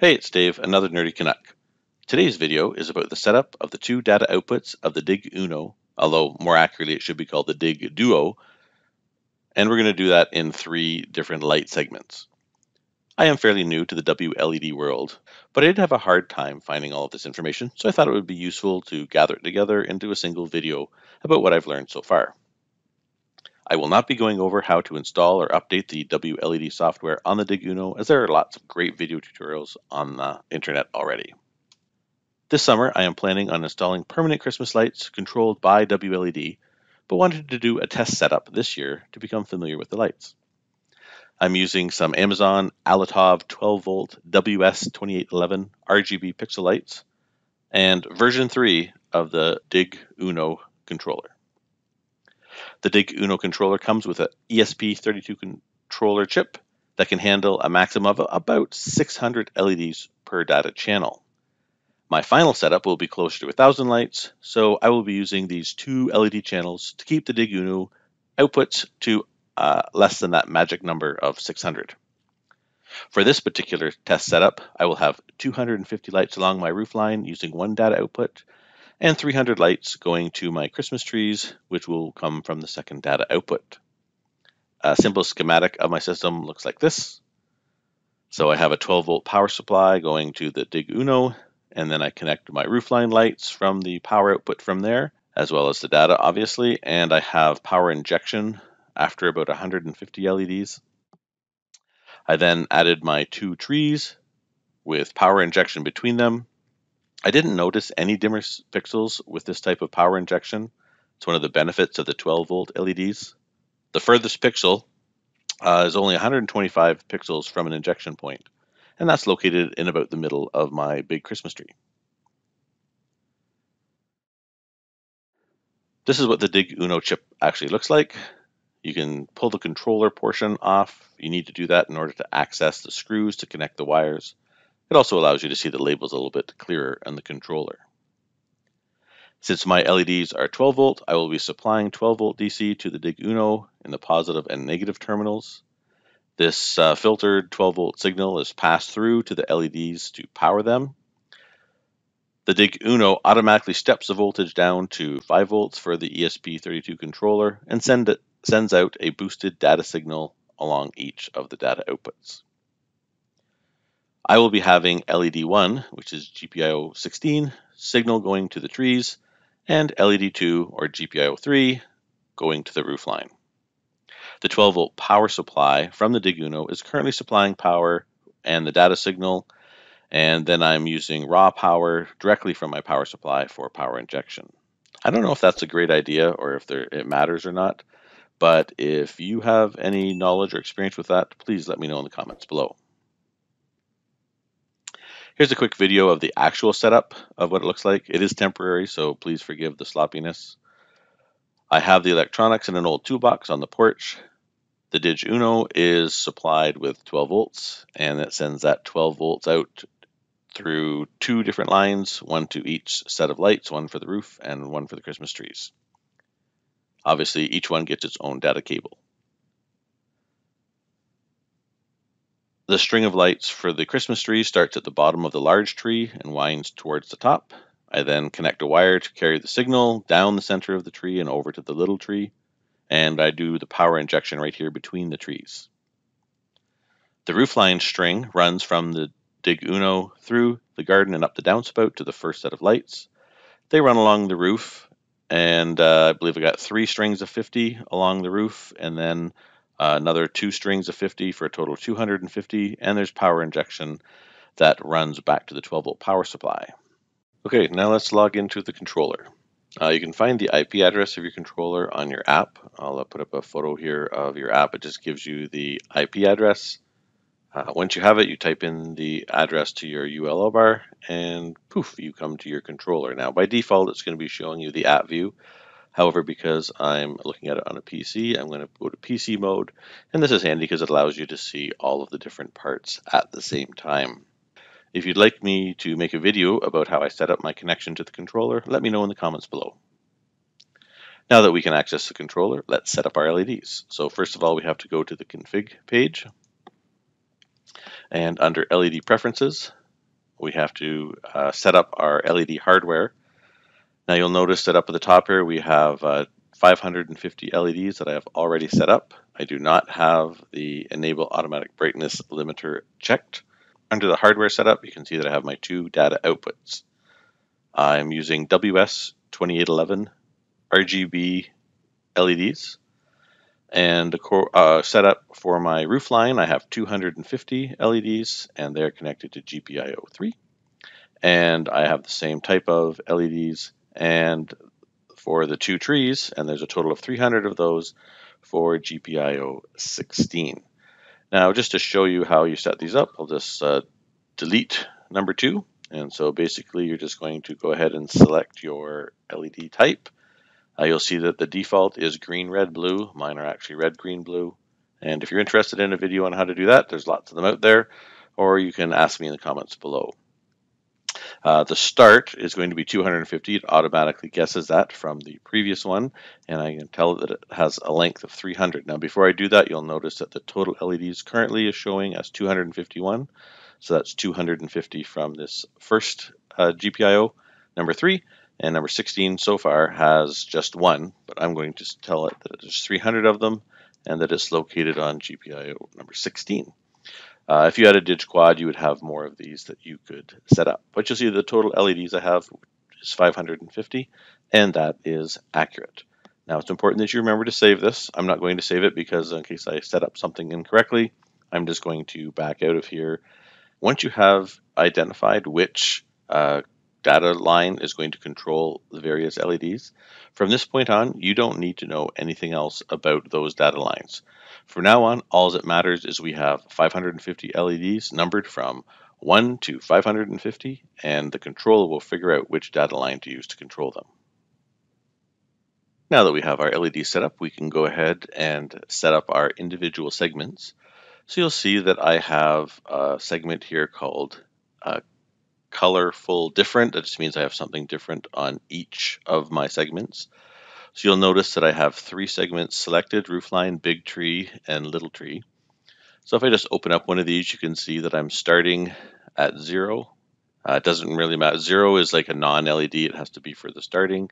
Hey, it's Dave, another Nerdy Canuck. Today's video is about the setup of the two data outputs of the Dig Uno, although more accurately it should be called the Dig Duo, and we're going to do that in three different light segments. I am fairly new to the WLED world, but I did have a hard time finding all of this information, so I thought it would be useful to gather it together into a single video about what I've learned so far. I will not be going over how to install or update the WLED software on the Dig Uno, as there are lots of great video tutorials on the internet already. This summer, I am planning on installing permanent Christmas lights controlled by WLED, but wanted to do a test setup this year to become familiar with the lights. I'm using some Amazon Alitove 12 volt WS2811 RGB pixel lights and version 3 of the Dig Uno controller. The Dig Uno controller comes with an ESP32 controller chip that can handle a maximum of about 600 LEDs per data channel. My final setup will be closer to 1000 lights, so I will be using these two LED channels to keep the Dig Uno outputs to uh, less than that magic number of 600. For this particular test setup, I will have 250 lights along my roof line using one data output and 300 lights going to my Christmas trees, which will come from the second data output. A simple schematic of my system looks like this. So I have a 12 volt power supply going to the Dig Uno, and then I connect my roofline lights from the power output from there, as well as the data, obviously, and I have power injection after about 150 LEDs. I then added my two trees with power injection between them I didn't notice any dimmer pixels with this type of power injection. It's one of the benefits of the 12 volt LEDs. The furthest pixel uh, is only 125 pixels from an injection point, and that's located in about the middle of my big Christmas tree. This is what the Dig Uno chip actually looks like. You can pull the controller portion off. You need to do that in order to access the screws to connect the wires. It also allows you to see the labels a little bit clearer on the controller. Since my LEDs are 12 volt, I will be supplying 12 volt DC to the Dig Uno in the positive and negative terminals. This uh, filtered 12 volt signal is passed through to the LEDs to power them. The Dig Uno automatically steps the voltage down to 5 volts for the ESP32 controller and send it, sends out a boosted data signal along each of the data outputs. I will be having LED1, which is GPIO 16, signal going to the trees, and LED2 or GPIO 3 going to the roof line. The 12 volt power supply from the Dig Uno is currently supplying power and the data signal, and then I'm using raw power directly from my power supply for power injection. I don't know if that's a great idea or if there, it matters or not, but if you have any knowledge or experience with that, please let me know in the comments below. Here's a quick video of the actual setup of what it looks like. It is temporary, so please forgive the sloppiness. I have the electronics in an old toolbox on the porch. The Dig Uno is supplied with 12 volts, and it sends that 12 volts out through two different lines, one to each set of lights, one for the roof and one for the Christmas trees. Obviously, each one gets its own data cable. The string of lights for the Christmas tree starts at the bottom of the large tree and winds towards the top. I then connect a wire to carry the signal down the center of the tree and over to the little tree, and I do the power injection right here between the trees. The roofline string runs from the Dig Uno through the garden and up the downspout to the first set of lights. They run along the roof, and uh, I believe I got three strings of 50 along the roof, and then uh, another two strings of 50 for a total of 250, and there's power injection that runs back to the 12 volt power supply. Okay, now let's log into the controller. Uh, you can find the IP address of your controller on your app. I'll uh, put up a photo here of your app. It just gives you the IP address. Uh, once you have it, you type in the address to your URL bar, and poof, you come to your controller. Now, by default, it's going to be showing you the app view. However, because I'm looking at it on a PC, I'm going to go to PC mode. And this is handy because it allows you to see all of the different parts at the same time. If you'd like me to make a video about how I set up my connection to the controller, let me know in the comments below. Now that we can access the controller, let's set up our LEDs. So first of all, we have to go to the config page. And under LED preferences, we have to uh, set up our LED hardware. Now you'll notice that up at the top here we have uh, 550 LEDs that I have already set up. I do not have the enable automatic brightness limiter checked. Under the hardware setup, you can see that I have my two data outputs. I'm using WS2811 RGB LEDs. And the uh, setup for my roof line, I have 250 LEDs and they're connected to GPIO 3. And I have the same type of LEDs and for the two trees, and there's a total of 300 of those for GPIO 16. Now, just to show you how you set these up, I'll just uh, delete number two. And so basically, you're just going to go ahead and select your LED type. Uh, you'll see that the default is green, red, blue. Mine are actually red, green, blue. And if you're interested in a video on how to do that, there's lots of them out there, or you can ask me in the comments below. Uh, the start is going to be 250. It automatically guesses that from the previous one, and I can tell it that it has a length of 300. Now, before I do that, you'll notice that the total LEDs currently is showing as 251. So that's 250 from this first uh, GPIO, number three, and number 16 so far has just one, but I'm going to tell it that there's 300 of them and that it's located on GPIO number 16. Uh, if you had a DigQuad, you would have more of these that you could set up. But you'll see the total LEDs I have is 550, and that is accurate. Now it's important that you remember to save this. I'm not going to save it because in case I set up something incorrectly, I'm just going to back out of here. Once you have identified which uh, data line is going to control the various LEDs, from this point on, you don't need to know anything else about those data lines. From now on, all that matters is we have 550 LEDs numbered from 1 to 550, and the controller will figure out which data line to use to control them. Now that we have our LED set up, we can go ahead and set up our individual segments. So you'll see that I have a segment here called uh, colorful different. That just means I have something different on each of my segments. So you'll notice that I have three segments selected, roofline, big tree, and little tree. So if I just open up one of these, you can see that I'm starting at zero. Uh, it doesn't really matter. Zero is like a non-LED. It has to be for the starting.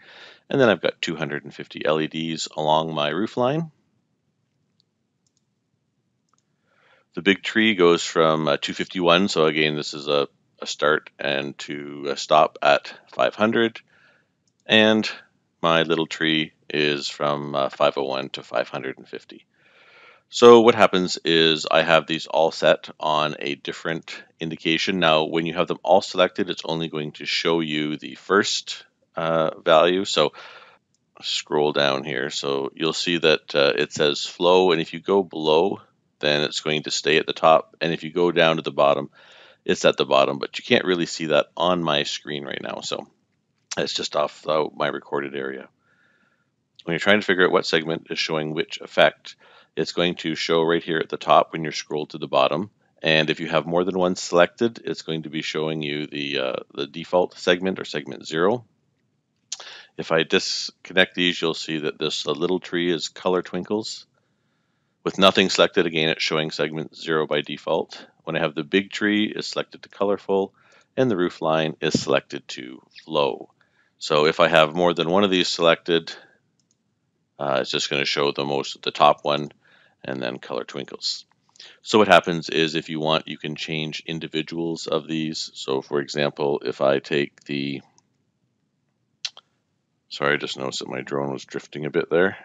And then I've got 250 LEDs along my roofline. The big tree goes from uh, 251. So again, this is a, start and to a stop at 500. And my little tree is from uh, 501 to 550. So what happens is I have these all set on a different indication. Now, when you have them all selected, it's only going to show you the first uh, value. So scroll down here. So you'll see that uh, it says flow. And if you go below, then it's going to stay at the top. And if you go down to the bottom, it's at the bottom. But you can't really see that on my screen right now. So it's just off my recorded area. When you're trying to figure out what segment is showing which effect, it's going to show right here at the top when you're scrolled to the bottom. And if you have more than one selected, it's going to be showing you the, uh, the default segment or segment zero. If I disconnect these, you'll see that this uh, little tree is color twinkles. With nothing selected, again, it's showing segment zero by default. When I have the big tree is selected to colorful and the roof line is selected to flow. So if I have more than one of these selected, uh, it's just going to show the most, the top one, and then color twinkles. So what happens is if you want, you can change individuals of these. So for example, if I take the, sorry, I just noticed that my drone was drifting a bit there.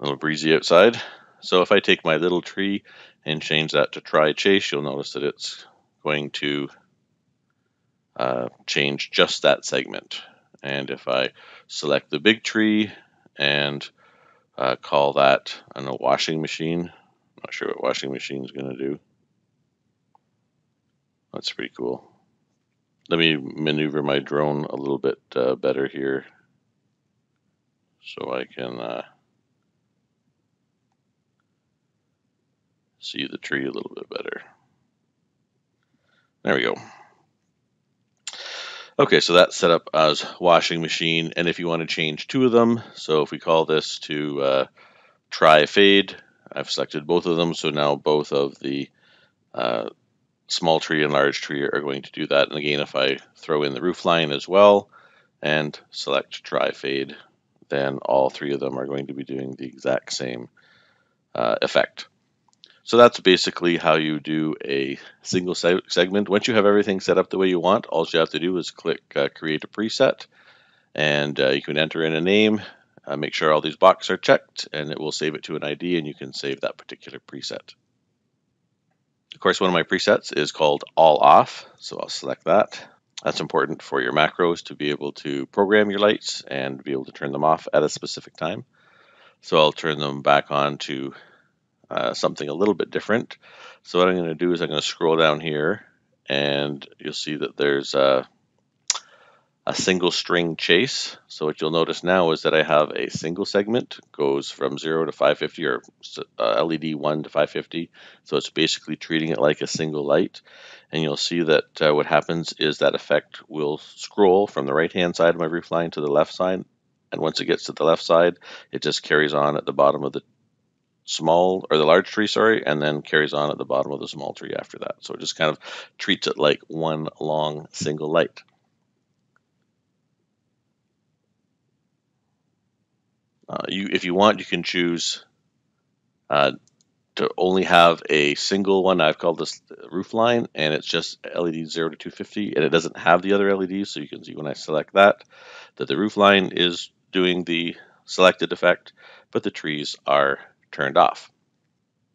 A little breezy outside. So if I take my little tree and change that to Tri Chase, you'll notice that it's going to uh, change just that segment. And if I select the big tree and uh, call that a washing machine, I'm not sure what washing machine is going to do. That's pretty cool. Let me maneuver my drone a little bit uh, better here so I can see the tree a little bit better. There we go. Okay, so that's set up as washing machine. And if you want to change two of them, so if we call this to uh, Tri Fade, I've selected both of them. So now both of the uh, small tree and large tree are going to do that. And again, if I throw in the roof line as well and select Tri Fade, then all three of them are going to be doing the exact same uh, effect. So that's basically how you do a single se segment. Once you have everything set up the way you want, all you have to do is click uh, create a preset and uh, you can enter in a name, uh, make sure all these boxes are checked and it will save it to an ID and you can save that particular preset. Of course, one of my presets is called all off. So I'll select that. That's important for your macros to be able to program your lights and be able to turn them off at a specific time. So I'll turn them back on to uh, something a little bit different. So what I'm going to do is I'm going to scroll down here and you'll see that there's a, a single string chase. So what you'll notice now is that I have a single segment goes from 0 to 550 or uh, LED 1 to 550. So it's basically treating it like a single light. And you'll see that uh, what happens is that effect will scroll from the right hand side of my roof line to the left side. And once it gets to the left side, it just carries on at the bottom of the small or the large tree, sorry, and then carries on at the bottom of the small tree after that. So it just kind of treats it like one long single light. Uh, you, if you want, you can choose uh, to only have a single one. I've called this roof line, and it's just LED 0 to 250, and it doesn't have the other LEDs. So you can see when I select that, that the roof line is doing the selected effect, but the trees are turned off.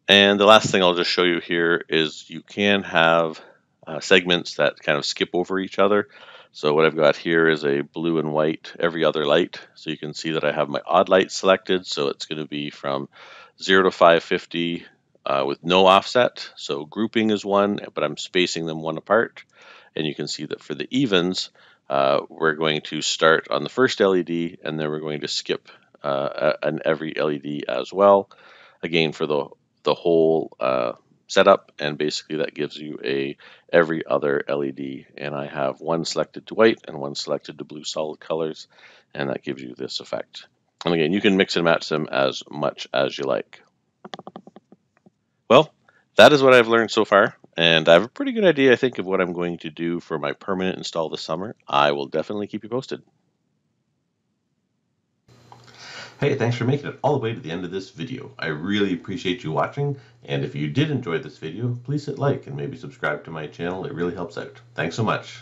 And the last thing I'll just show you here is you can have uh, segments that kind of skip over each other. So what I've got here is a blue and white every other light. So you can see that I have my odd light selected. So it's going to be from 0 to 550 uh, with no offset. So grouping is one, but I'm spacing them one apart. And you can see that for the evens, uh, we're going to start on the first LED and then we're going to skip uh, an every LED as well. Again for the the whole uh, setup and basically that gives you a every other LED and I have one selected to white and one selected to blue solid colors and that gives you this effect. And again you can mix and match them as much as you like. Well that is what I've learned so far and I have a pretty good idea I think of what I'm going to do for my permanent install this summer. I will definitely keep you posted Hey, thanks for making it all the way to the end of this video. I really appreciate you watching, and if you did enjoy this video, please hit like and maybe subscribe to my channel. It really helps out. Thanks so much.